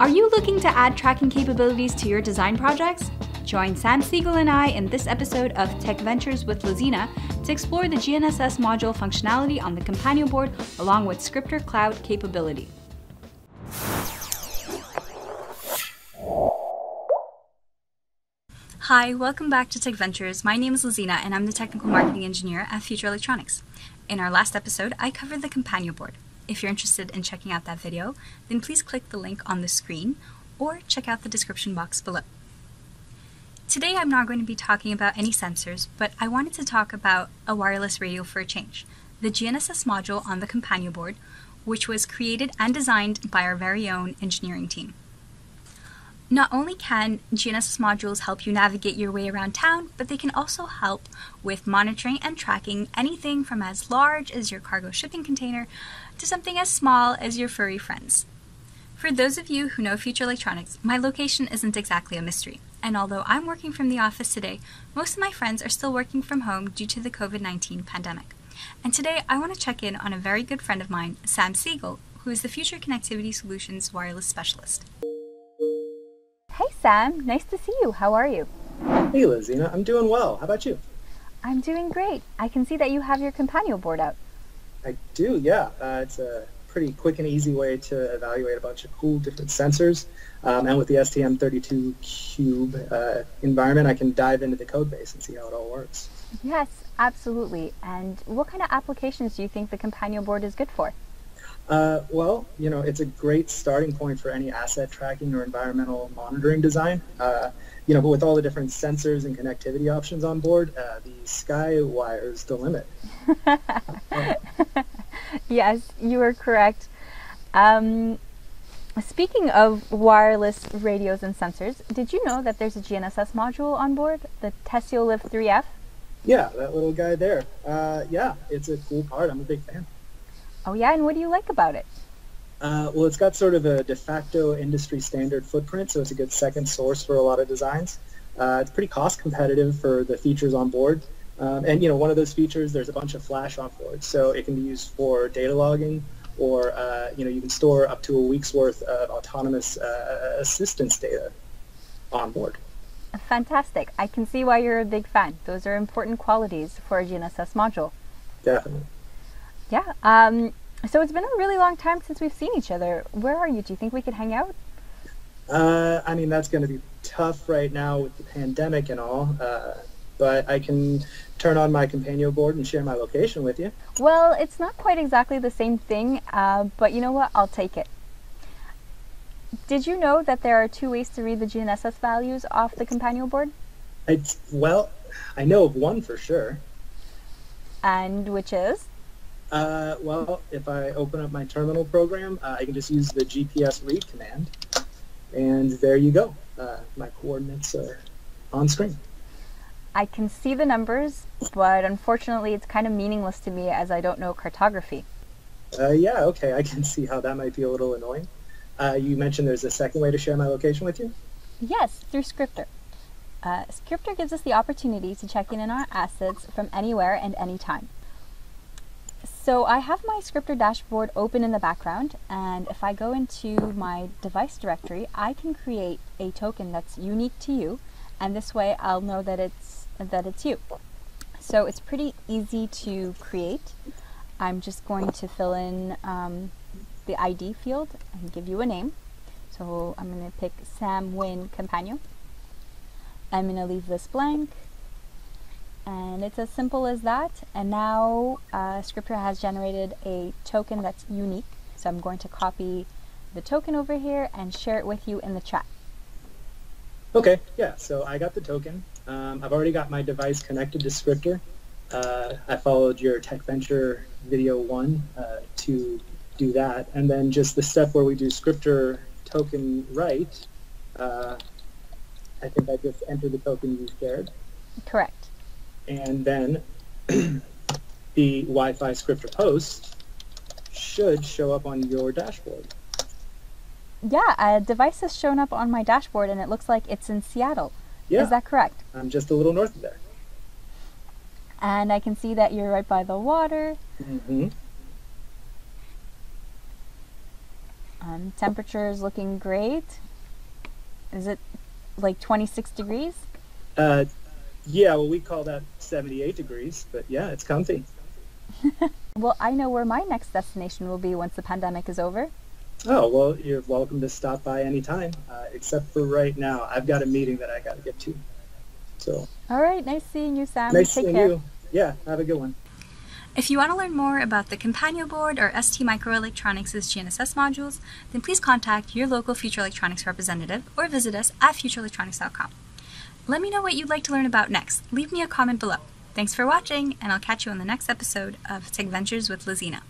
Are you looking to add tracking capabilities to your design projects? Join Sam Siegel and I in this episode of Tech Ventures with Lazina to explore the GNSS module functionality on the Compagno board along with Scriptr Cloud capability. Hi, welcome back to Tech Ventures. My name is Lazina and I'm the Technical Marketing Engineer at Future Electronics. In our last episode, I covered the Compagno board. If you're interested in checking out that video, then please click the link on the screen or check out the description box below. Today I'm not going to be talking about any sensors, but I wanted to talk about a wireless radio for a change, the GNSS module on the Compagno board, which was created and designed by our very own engineering team. Not only can GNSS modules help you navigate your way around town, but they can also help with monitoring and tracking anything from as large as your cargo shipping container to something as small as your furry friends. For those of you who know Future Electronics, my location isn't exactly a mystery. And although I'm working from the office today, most of my friends are still working from home due to the COVID 19 pandemic. And today I want to check in on a very good friend of mine, Sam Siegel, who is the Future Connectivity Solutions Wireless Specialist. Sam, nice to see you. How are you? Hey Lazina, I'm doing well. How about you? I'm doing great. I can see that you have your Compagno board out. I do, yeah. Uh, it's a pretty quick and easy way to evaluate a bunch of cool different sensors. Um, and with the STM32 Cube uh, environment, I can dive into the code base and see how it all works. Yes, absolutely. And what kind of applications do you think the Compagno board is good for? Uh, well, you know, it's a great starting point for any asset tracking or environmental monitoring design. Uh, you know, but with all the different sensors and connectivity options on board, uh, the sky wires the limit. yes, you are correct. Um, speaking of wireless radios and sensors, did you know that there's a GNSS module on board, the Teseo-LIV3F? Yeah, that little guy there. Uh, yeah, it's a cool part. I'm a big fan. Oh yeah, and what do you like about it? Uh, well, it's got sort of a de facto industry standard footprint, so it's a good second source for a lot of designs. Uh, it's pretty cost competitive for the features on board. Um, and, you know, one of those features, there's a bunch of flash on board, so it can be used for data logging, or, uh, you know, you can store up to a week's worth of autonomous uh, assistance data on board. Fantastic. I can see why you're a big fan. Those are important qualities for a GNSS module. Definitely. Yeah. Um, so it's been a really long time since we've seen each other. Where are you? Do you think we could hang out? Uh, I mean, that's going to be tough right now with the pandemic and all. Uh, but I can turn on my Compagno board and share my location with you. Well, it's not quite exactly the same thing, uh, but you know what? I'll take it. Did you know that there are two ways to read the GNSS values off the Compagno board? I, well, I know of one for sure. And which is? Uh, well, if I open up my terminal program, uh, I can just use the GPS read command, and there you go. Uh, my coordinates are on screen. I can see the numbers, but unfortunately it's kind of meaningless to me as I don't know cartography. Uh, yeah, okay, I can see how that might be a little annoying. Uh, you mentioned there's a second way to share my location with you? Yes, through Scriptr. Uh, Scriptr gives us the opportunity to check in on our assets from anywhere and anytime. So I have my Scriptr dashboard open in the background, and if I go into my device directory, I can create a token that's unique to you, and this way I'll know that it's that it's you. So it's pretty easy to create. I'm just going to fill in um, the ID field and give you a name. So I'm going to pick Sam Win Companion. I'm going to leave this blank and it's as simple as that. And now uh, Scriptr has generated a token that's unique. So I'm going to copy the token over here and share it with you in the chat. Okay yeah so I got the token. Um, I've already got my device connected to Scriptr uh, I followed your tech venture video one uh, to do that. And then just the step where we do Scriptr token write uh, I think I just entered the token you shared. Correct and then the Wi-Fi Scriptr post should show up on your dashboard. Yeah, a device has shown up on my dashboard and it looks like it's in Seattle. Yeah. Is that correct? I'm just a little north of there. And I can see that you're right by the water. Mm-hmm. Um, temperature is looking great. Is it like 26 degrees? Uh, yeah, well, we call that 78 degrees, but yeah, it's comfy. well, I know where my next destination will be once the pandemic is over. Oh, well, you're welcome to stop by anytime, uh, except for right now. I've got a meeting that I got to get to. So. All right, nice seeing you, Sam. Nice Take seeing care. you. Yeah, have a good one. If you want to learn more about the Compagno Board or ST Microelectronics' GNSS modules, then please contact your local Future Electronics representative or visit us at futureelectronics.com. Let me know what you'd like to learn about next. Leave me a comment below. Thanks for watching, and I'll catch you on the next episode of Tech Ventures with Lazina.